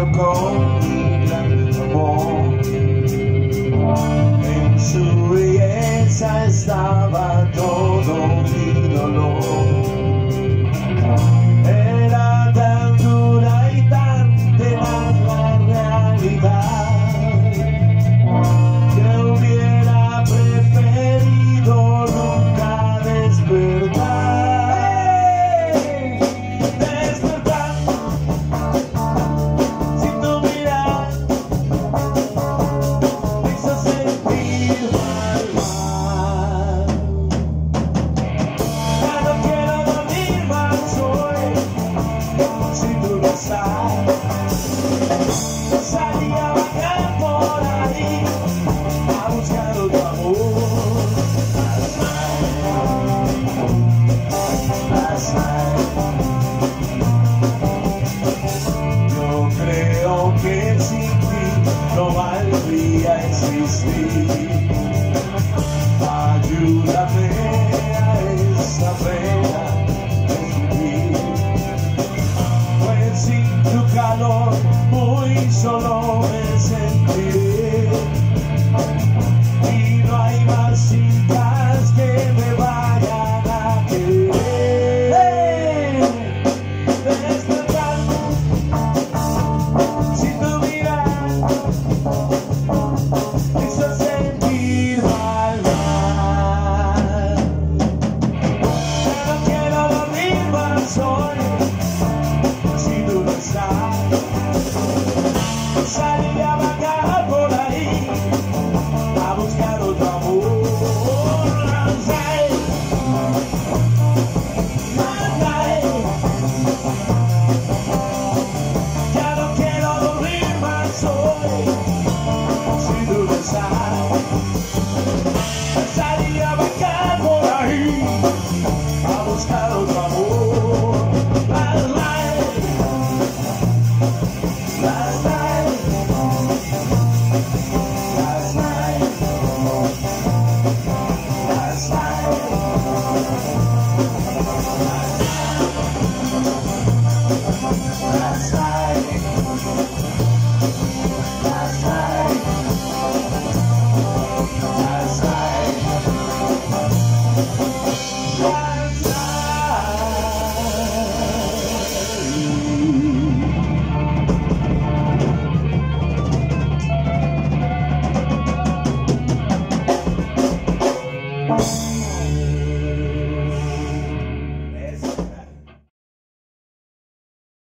you're cold and su estaba todo see yeah. Yes.